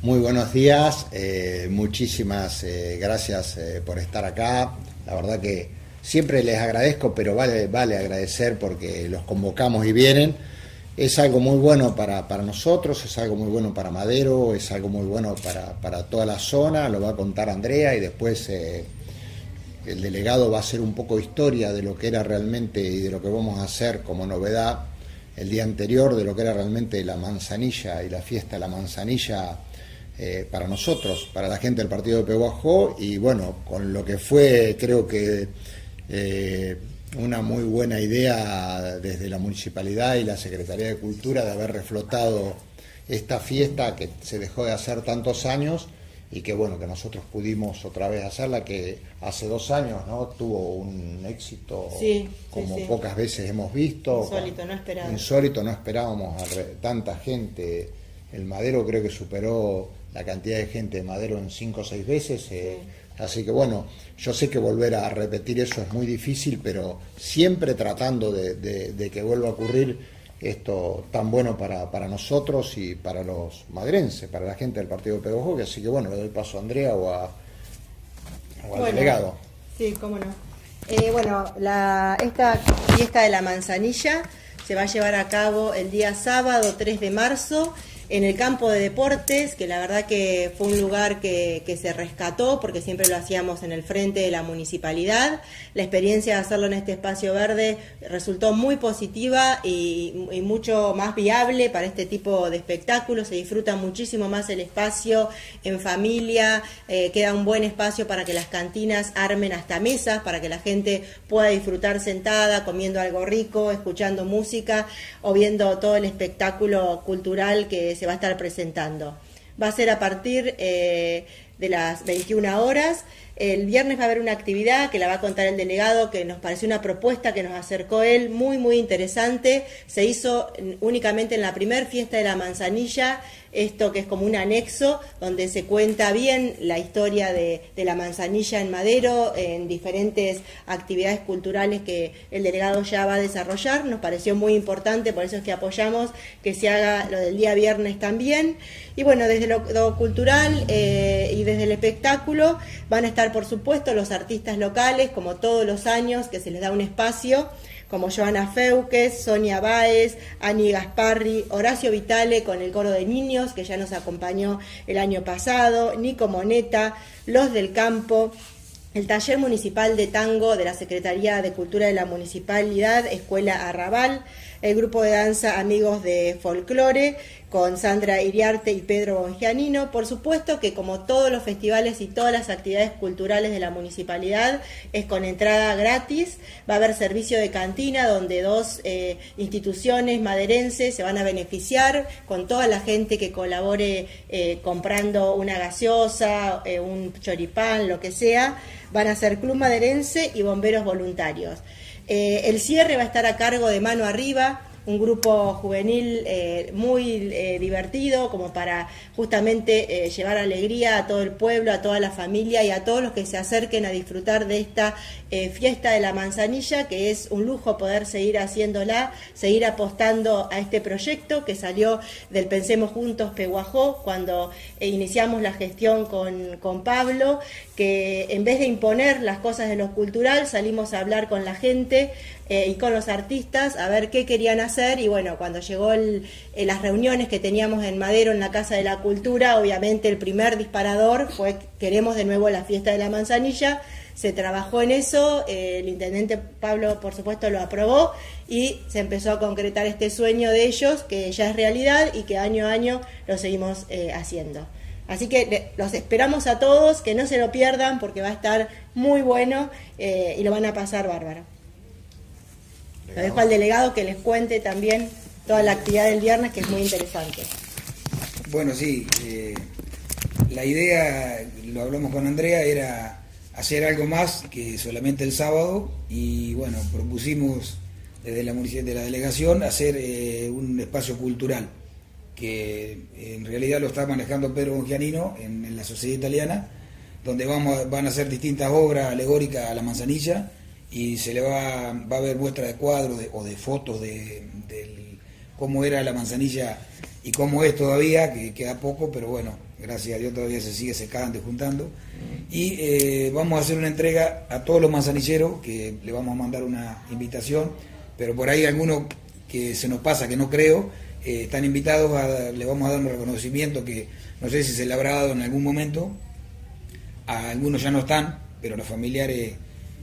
Muy buenos días, eh, muchísimas eh, gracias eh, por estar acá. La verdad que siempre les agradezco, pero vale, vale agradecer porque los convocamos y vienen. Es algo muy bueno para, para nosotros, es algo muy bueno para Madero, es algo muy bueno para, para toda la zona, lo va a contar Andrea y después el delegado va a hacer un poco de historia de lo que era realmente y de lo que vamos a hacer como novedad el día anterior, de lo que era realmente la manzanilla y la fiesta de la manzanilla eh, para nosotros, para la gente del partido de Peguajó y bueno, con lo que fue creo que eh, una muy buena idea desde la municipalidad y la Secretaría de Cultura de haber reflotado esta fiesta que se dejó de hacer tantos años y que bueno, que nosotros pudimos otra vez hacerla, que hace dos años no tuvo un éxito como pocas veces hemos visto. Insólito, no esperábamos. Insólito, no esperábamos a tanta gente. El Madero creo que superó la cantidad de gente de Madero en cinco o seis veces. Eh, así que bueno, yo sé que volver a repetir eso es muy difícil, pero siempre tratando de que vuelva a ocurrir esto tan bueno para, para nosotros y para los madrenses, para la gente del partido de Pedro así que bueno, le doy paso a Andrea o, a, al delegado. Sí, cómo no. Eh, bueno, la, esta fiesta de la manzanilla se va a llevar a cabo el día sábado 3 de marzo en el campo de deportes, que la verdad que fue un lugar que, que, se rescató porque siempre lo hacíamos en el frente de la municipalidad. La experiencia de hacerlo en este espacio verde resultó muy positiva y, mucho más viable para este tipo de espectáculos. Se disfruta muchísimo más el espacio en familia, eh, queda un buen espacio para que las cantinas armen hasta mesas, para que la gente pueda disfrutar sentada, comiendo algo rico, escuchando música o viendo todo el espectáculo cultural que se va a estar presentando. Va a ser a partir eh, de las 21 horas. El viernes va a haber una actividad que la va a contar el delegado, que nos pareció una propuesta que nos acercó él, muy, muy interesante. Se hizo únicamente en la primer fiesta de la manzanilla esto que es como un anexo donde se cuenta bien la historia de, la manzanilla en Madero en diferentes actividades culturales que el delegado ya va a desarrollar. Nos pareció muy importante, por eso es que apoyamos que se haga lo del día viernes también. Y bueno, desde lo, cultural eh, y desde el espectáculo van a estar, por supuesto, los artistas locales, como todos los años, que se les da un espacio como Joana Feuques, Sonia Báez, Ani Gasparri, Horacio Vitale con el coro de niños que ya nos acompañó el año pasado, Nico Moneta, Los del Campo, el taller municipal de tango de la Secretaría de Cultura de la Municipalidad, Escuela Arrabal, el grupo de danza Amigos de Folclore, con Sandra Iriarte y Pedro Bongianino. Por supuesto que como todos los festivales y todas las actividades culturales de la municipalidad es con entrada gratis. Va a haber servicio de cantina donde dos eh, instituciones maderenses se van a beneficiar con toda la gente que colabore eh, comprando una gaseosa, eh, un choripán, lo que sea. Van a ser Club Maderense y bomberos voluntarios. El cierre va a estar a cargo de mano arriba un grupo juvenil eh, muy eh, divertido, como para justamente eh, llevar alegría a todo el pueblo, a toda la familia y a todos los que se acerquen a disfrutar de esta fiesta de la manzanilla, que es un lujo poder seguir haciéndola, seguir apostando a este proyecto que salió del Pensemos Juntos Peguajó, cuando iniciamos la gestión con, con Pablo, que en vez de imponer las cosas de lo cultural, salimos a hablar con la gente, y con los artistas a ver qué querían hacer y bueno, cuando llegó el, las reuniones que teníamos en Madero en la Casa de la Cultura, obviamente el primer disparador fue queremos de nuevo la fiesta de la manzanilla, se trabajó en eso, eh, el intendente Pablo por supuesto lo aprobó y se empezó a concretar este sueño de ellos que ya es realidad y que año a año lo seguimos eh, haciendo. Así que los esperamos a todos, que no se lo pierdan porque va a estar muy bueno eh, y lo van a pasar bárbaro. Lo dejo al delegado que les cuente también toda la actividad del viernes, que es muy interesante. Bueno, sí, eh, la idea, lo hablamos con Andrea, era hacer algo más que solamente el sábado y bueno, propusimos desde la de la delegación hacer eh, un espacio cultural que en realidad lo está manejando Pedro Gianino en, en la sociedad italiana, donde vamos, van a hacer distintas obras alegóricas a la manzanilla y se le va, va a ver muestra de cuadros o de fotos de, cómo era la manzanilla y cómo es todavía, que queda poco, pero bueno, gracias a Dios todavía se sigue secando y juntando. Y eh, vamos a hacer una entrega a todos los manzanilleros, que le vamos a mandar una invitación, pero por ahí algunos que se nos pasa, que no creo, eh, están invitados, le vamos a dar un reconocimiento que no sé si se le habrá dado en algún momento, a algunos ya no están, pero los familiares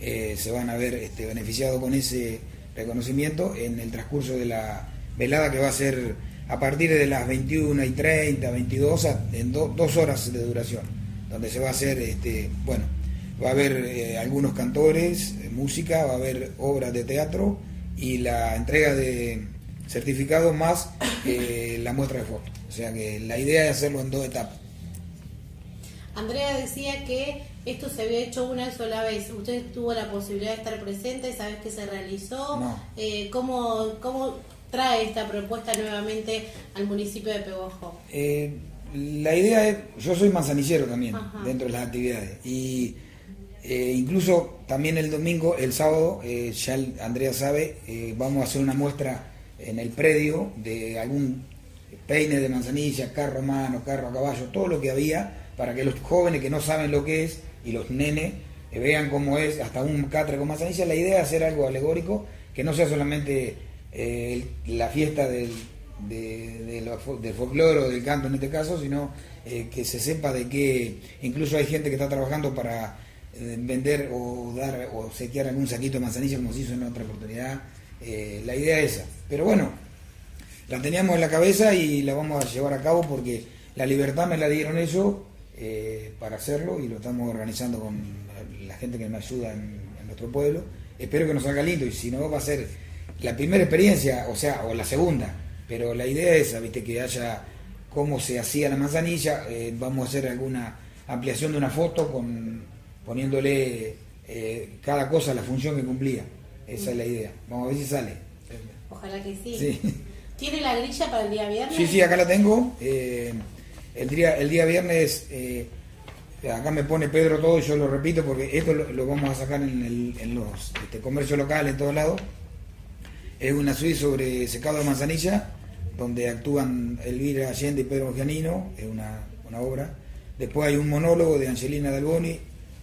eh, se van a ver este, beneficiados con ese reconocimiento en el transcurso de la velada que va a ser a partir de las 21 y 30, 22, en dos horas de duración, donde se va a hacer, este, bueno, va a haber eh, algunos cantores, eh, música, va a haber obras de teatro y la entrega de certificados más la muestra de fotos. O sea que la idea es hacerlo en dos etapas. Andrea decía que esto se había hecho una sola vez. ¿Usted tuvo la posibilidad de estar presente? ¿Sabes que se realizó? Eh, ¿cómo, ¿Cómo trae esta propuesta nuevamente al municipio de Peguajó? Eh, la idea es, yo soy manzanillero también dentro de las actividades y eh, incluso también el domingo, el sábado, ya Andrea sabe, vamos a hacer una muestra en el predio de algún peine de manzanilla, carro a mano, carro a caballo, todo lo que había para que los jóvenes que no saben lo que es y los nenes eh, vean cómo es hasta un catre con manzanilla. La idea es hacer algo alegórico, que no sea solamente eh, la fiesta del, de, del folclore o del canto en este caso, sino eh, que se sepa de que incluso hay gente que está trabajando para vender o dar o setear algún saquito de manzanilla como se hizo en otra oportunidad. la idea es esa. Pero bueno, la teníamos en la cabeza y la vamos a llevar a cabo porque la libertad me la dieron ellos eh, para hacerlo y lo estamos organizando con la gente que me ayuda en, nuestro pueblo. Espero que nos salga lindo y si no va a ser la primera experiencia, o sea, o la segunda, pero la idea es esa, ¿viste? que haya cómo se hacía la manzanilla, eh, vamos a hacer alguna ampliación de una foto con poniéndole eh, cada cosa la función que cumplía. Esa es la idea. Vamos a ver si sale. Ojalá que sí. ¿Tiene la grilla para el día viernes? Sí, sí, acá la tengo. El día, el día viernes, eh, acá me pone Pedro todo y yo lo repito porque esto lo, vamos a sacar en, los este, comercios locales, en todos lados. Es una suite sobre secado de manzanilla, donde actúan Elvira Allende y Pedro Gianino, es una, obra. Después hay un monólogo de Angelina Dalboni,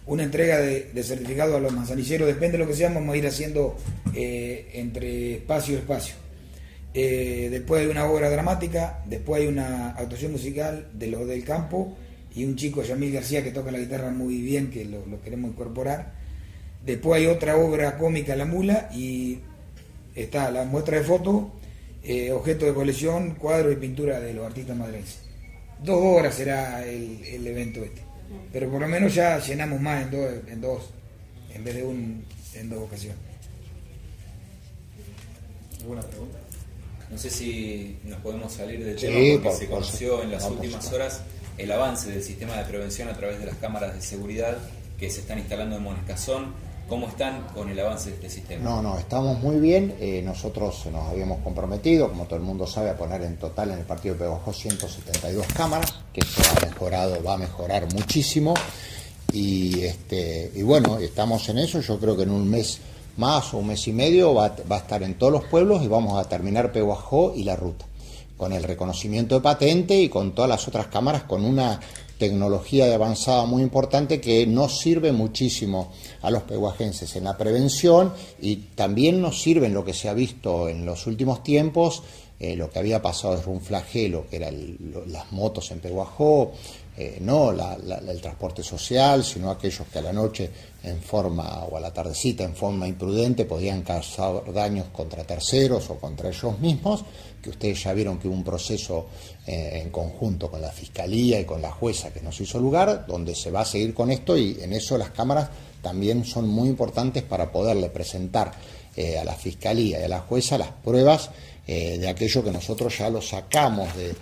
una entrega de, certificado a los manzanilleros, depende de lo que sea, vamos a ir haciendo eh, entre espacio y espacio. Eh, después hay una obra dramática, después hay una actuación musical de los del campo y un chico, Yamil García, que toca la guitarra muy bien, que lo, queremos incorporar. Después hay otra obra cómica, La Mula, y está la muestra de fotos, eh, objeto de colección, cuadro y pintura de los artistas madrileños. Dos horas será el, evento este, pero por lo menos ya llenamos más en dos, en, dos, en vez de un, en dos ocasiones. ¿Alguna pregunta? No sé si nos podemos salir del tema porque se conoció en las últimas horas el avance del sistema de prevención a través de las cámaras de seguridad que se están instalando en Monescazón. ¿Cómo están con el avance de este sistema? No, no, estamos muy bien. Eh, nosotros nos habíamos comprometido, como todo el mundo sabe, a poner en total en el partido de Pegajó 172 cámaras, que esto ha mejorado, va a mejorar muchísimo. Y, este, y bueno, estamos en eso. Yo creo que en un mes más o un mes y medio va, a estar en todos los pueblos y vamos a terminar Pehuajó y la ruta, con el reconocimiento de patente y con todas las otras cámaras, con una tecnología de avanzada muy importante que nos sirve muchísimo a los pehuajenses en la prevención y también nos sirve en lo que se ha visto en los últimos tiempos, eh, lo que había pasado desde un flagelo, que eran las motos en Pehuajó, eh, no el transporte social, sino aquellos que a la noche en forma o a la tardecita en forma imprudente podían causar daños contra terceros o contra ellos mismos, que ustedes ya vieron que hubo un proceso eh, en conjunto con la Fiscalía y con la jueza que nos hizo lugar, donde se va a seguir con esto y en eso las cámaras también son muy importantes para poderle presentar a la Fiscalía y a la jueza las pruebas eh, de aquello que nosotros ya lo sacamos de,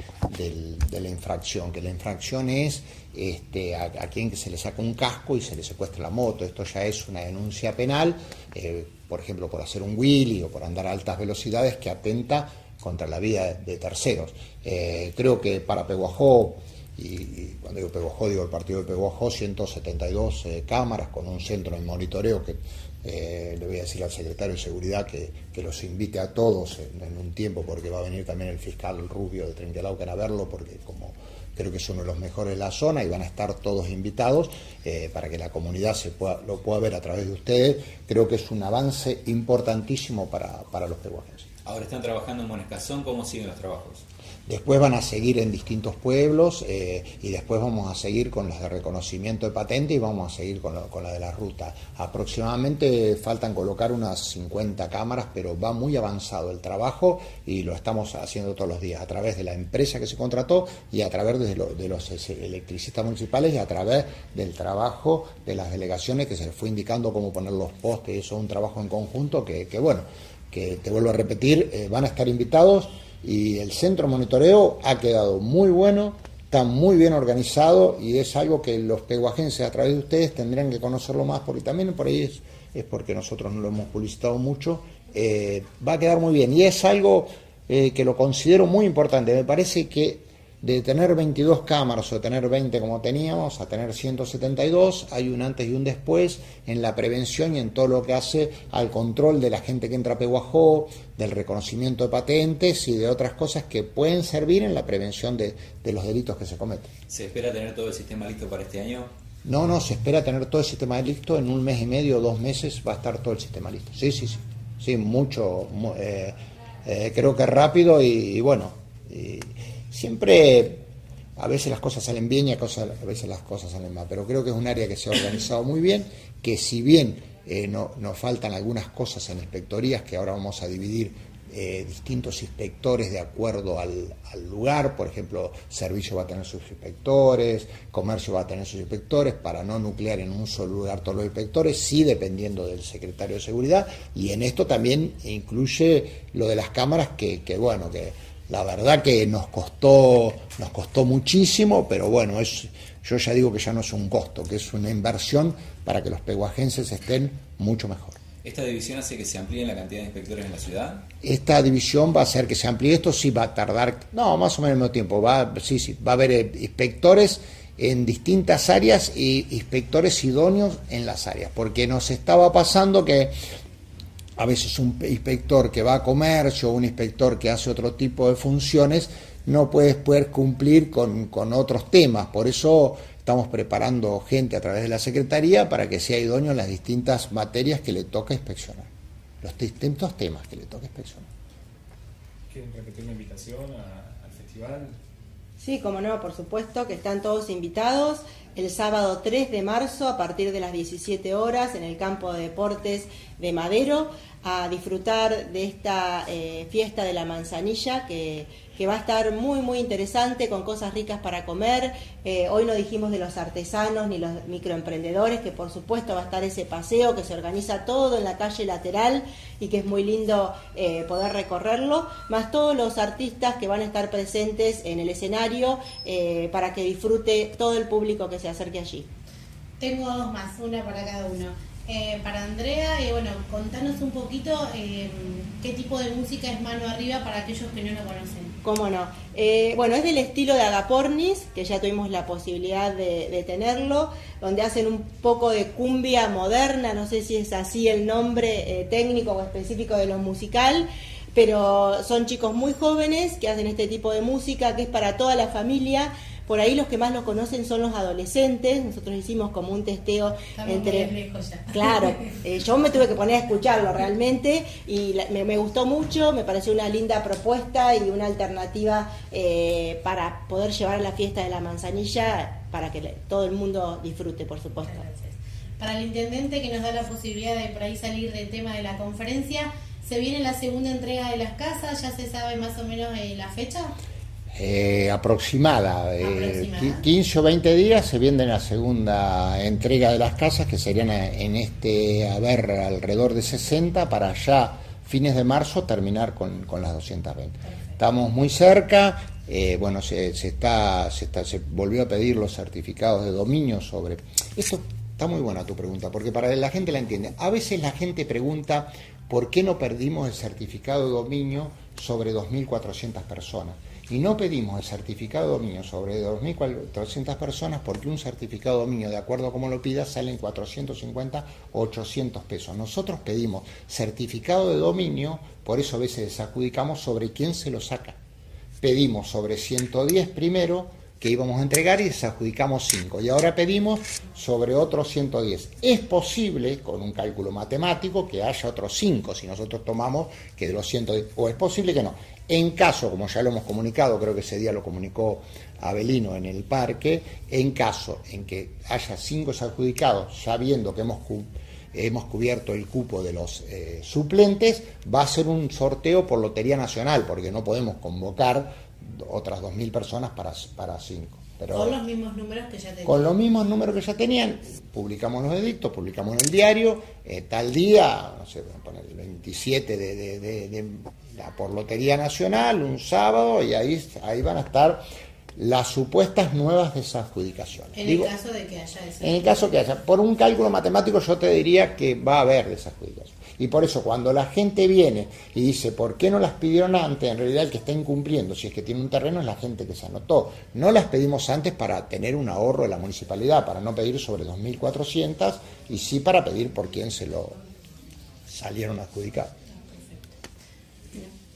la infracción, que la infracción es este, a, quien se le saca un casco y se le secuestra la moto. Esto ya es una denuncia penal, eh, por ejemplo, por hacer un wheelie o por andar a altas velocidades que atenta contra la vida de terceros. Eh, creo que para Peguajó y, cuando digo Peguajó, digo el partido de Peguajó, 172 cámaras con un centro de monitoreo que le voy a decir al secretario de Seguridad que, los invite a todos en, un tiempo, porque va a venir también el fiscal Rubio de Trenquelauquen a verlo, porque como creo que es uno de los mejores de la zona y van a estar todos invitados eh, para que la comunidad se pueda, lo pueda ver a través de ustedes. Creo que es un avance importantísimo para, para los peruanos. Ahora están trabajando en Monescazón, ¿cómo siguen los trabajos? Después van a seguir en distintos pueblos eh, y después vamos a seguir con las de reconocimiento de patente y vamos a seguir con, la de la ruta. Aproximadamente faltan colocar unas 50 cámaras, pero va muy avanzado el trabajo y lo estamos haciendo todos los días a través de la empresa que se contrató y a través de, los electricistas municipales y a través del trabajo de las delegaciones que se les fue indicando cómo poner los postes. Eso es un trabajo en conjunto que, bueno, que te vuelvo a repetir, eh, van a estar invitados y el centro monitoreo ha quedado muy bueno, está muy bien organizado y es algo que los peguajenses a través de ustedes tendrían que conocerlo más porque también por ahí es, es porque nosotros no lo hemos publicitado mucho, eh, va a quedar muy bien y es algo eh, que lo considero muy importante. Me parece que de tener 22 cámaras o tener 20 como teníamos a tener 172, hay un antes y un después en la prevención y en todo lo que hace al control de la gente que entra a Peguajó, del reconocimiento de patentes y de otras cosas que pueden servir en la prevención de, los delitos que se cometen. ¿Se espera tener todo el sistema listo para este año? No, no, se espera tener todo el sistema listo, en un mes y medio, dos meses va a estar todo el sistema listo. Sí, sí, sí, sí, mucho, eh, eh, creo que rápido y, bueno. Y, Siempre, a veces las cosas salen bien y a, veces las cosas salen mal, pero creo que es un área que se ha organizado muy bien, que si bien eh, no, nos faltan algunas cosas en inspectorías, que ahora vamos a dividir eh, distintos inspectores de acuerdo al, lugar, por ejemplo, servicio va a tener sus inspectores, comercio va a tener sus inspectores, para no nuclear en un solo lugar todos los inspectores, sí dependiendo del secretario de seguridad, y en esto también incluye lo de las cámaras, que, que bueno, que la verdad que nos costó, nos costó muchísimo, pero bueno, es, yo ya digo que ya no es un costo, que es una inversión para que los peguajenses estén mucho mejor. ¿Esta división hace que se amplíe la cantidad de inspectores en la ciudad? Esta división va a hacer que se amplíe. Esto sí va a tardar, no, más o menos el mismo tiempo. Va, sí, sí, va a haber eh, inspectores en distintas áreas y inspectores idóneos en las áreas, porque nos estaba pasando que a veces un inspector que va a comercio, un inspector que hace otro tipo de funciones, no puede poder cumplir con, otros temas. Por eso estamos preparando gente a través de la Secretaría para que sea idóneo en las distintas materias que le toca inspeccionar, los distintos temas que le toca inspeccionar. ¿Quieren repetir una invitación al festival? Sí, como no, por supuesto que están todos invitados el sábado 3 de marzo a partir de las 17 horas en el campo de deportes de Madero a disfrutar de esta eh, fiesta de la manzanilla que que va a estar muy, muy interesante, con cosas ricas para comer. Eh, hoy no dijimos de los artesanos ni los microemprendedores, que por supuesto va a estar ese paseo que se organiza todo en la calle lateral y que es muy lindo eh, poder recorrerlo, más todos los artistas que van a estar presentes en el escenario eh, para que disfrute todo el público que se acerque allí. Tengo dos más, una para cada uno. Eh, para Andrea, eh, bueno, contanos un poquito eh, qué tipo de música es mano arriba para aquellos que no lo conocen. Cómo no. bueno, es del estilo de Agapornis, que ya tuvimos la posibilidad de, tenerlo, donde hacen un poco de cumbia moderna, no sé si es así el nombre técnico o específico de lo musical, pero son chicos muy jóvenes que hacen este tipo de música que es para toda la familia por ahí los que más lo conocen son los adolescentes. Nosotros hicimos como un testeo entre... Claro, eh, yo me tuve que poner a escucharlo realmente y me, gustó mucho, me pareció una linda propuesta y una alternativa eh, para poder llevar la fiesta de la manzanilla para que todo el mundo disfrute, por supuesto. Para el intendente que nos da la posibilidad de por ahí salir del tema de la conferencia, ¿se viene la segunda entrega de las casas? ¿Ya se sabe más o menos eh, la fecha? Eh, aproximada, 15 o 20 días se viene la segunda entrega de las casas, que serían en este haber alrededor de 60, para ya fines de marzo terminar con, las 220. Estamos muy cerca, eh, bueno, se, está, se, está, se volvió a pedir los certificados de dominio sobre... Esto está muy buena tu pregunta, porque para la gente la entiende. A veces la gente pregunta por qué no perdimos el certificado de dominio sobre 2.400 personas. Y no pedimos el certificado de dominio sobre 2.400 personas porque un certificado de dominio, de acuerdo a como lo pida, sale en 450 o 800 pesos. Nosotros pedimos certificado de dominio, por eso a veces desadjudicamos sobre quién se lo saca. Pedimos sobre 110 primero, que íbamos a entregar y desadjudicamos 5. Y ahora pedimos sobre otros 110. Es posible, con un cálculo matemático, que haya otros 5 si nosotros tomamos que de los 110. O es posible que no. En caso, como ya lo hemos comunicado, creo que ese día lo comunicó Abelino en el parque, en caso en que haya 5 desadjudicados, ya viendo que hemos hemos cubierto el cupo de los eh, suplentes, va a ser un sorteo por Lotería Nacional, porque no podemos convocar otras 2.000 personas para, para cinco. Pero, con los mismos números que ya tenían. Con los mismos números que ya tenían, publicamos los edictos, publicamos en el diario, eh, tal día, no sé, poner el 27 de, de, la por Lotería Nacional, un sábado, y ahí, ahí van a estar las supuestas nuevas desadjudicaciones. En el caso de que haya En el caso que haya, por un cálculo matemático yo te diría que va a haber desadjudicaciones. Y por eso cuando la gente viene y dice, ¿por qué no las pidieron antes? En realidad el que está incumpliendo, si es que tiene un terreno, es la gente que se anotó. No las pedimos antes para tener un ahorro de la municipalidad, para no pedir sobre 2.400 y sí para pedir por quién se lo salieron a adjudicar.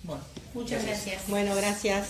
Bueno, muchas gracias. Bueno, gracias.